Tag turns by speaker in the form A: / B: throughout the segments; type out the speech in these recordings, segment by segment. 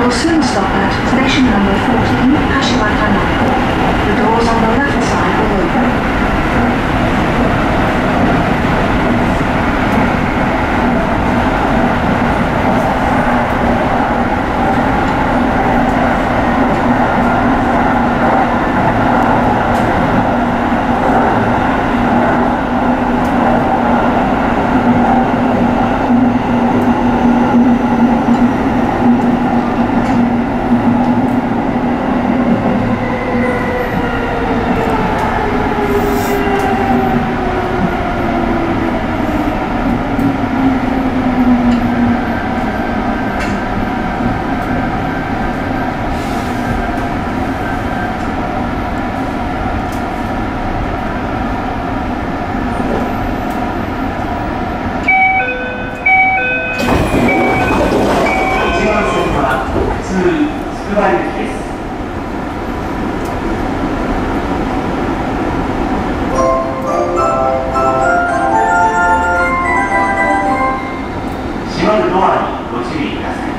A: will soon stop at station number 14, Kashiwatana. The doors on the left side will
B: open.1 ご注意ください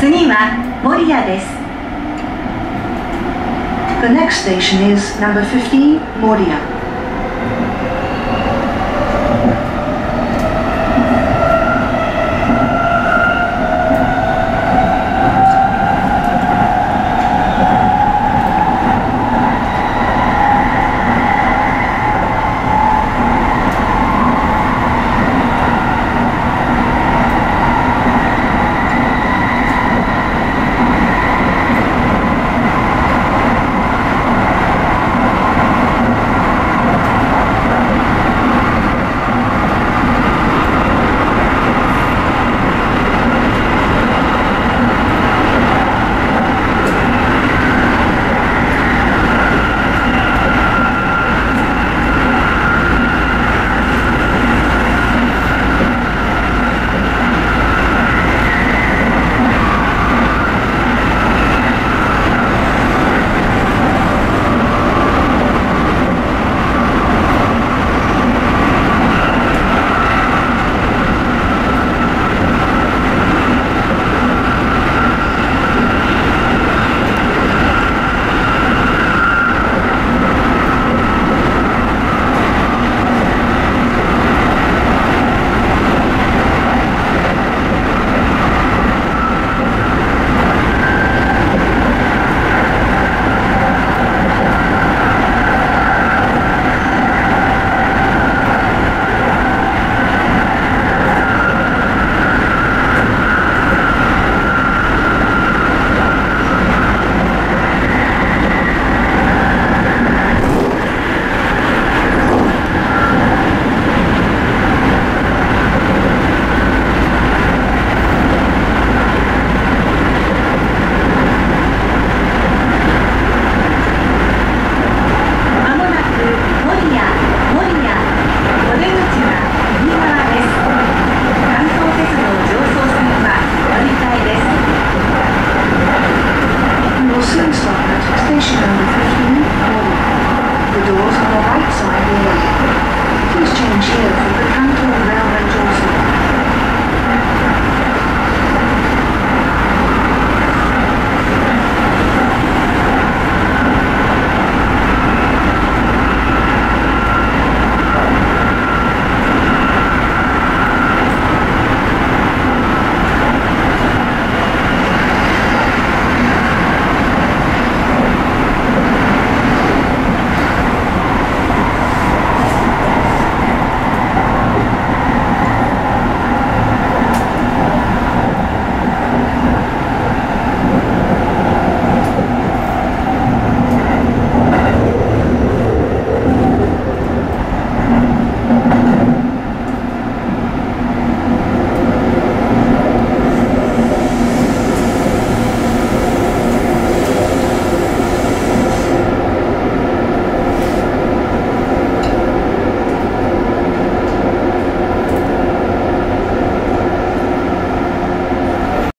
C: 次は守谷です
A: The next station is number 15, Moria. 你吃的